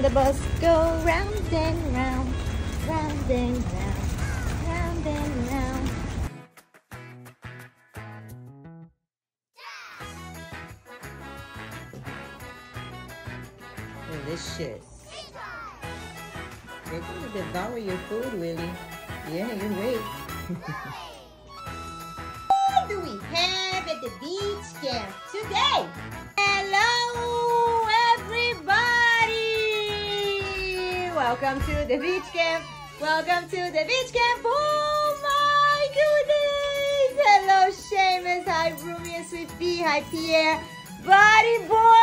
on the bus go round and round, round and round, round and round. Delicious. You're going to devour your food, Willie. Yeah, you wait. what do we have at the beach camp today? Welcome to the beach camp. Welcome to the beach camp. Oh my goodness! Hello, Seamus. Hi, Rumi and Sweet Pea. Hi, Pierre. Buddy boy,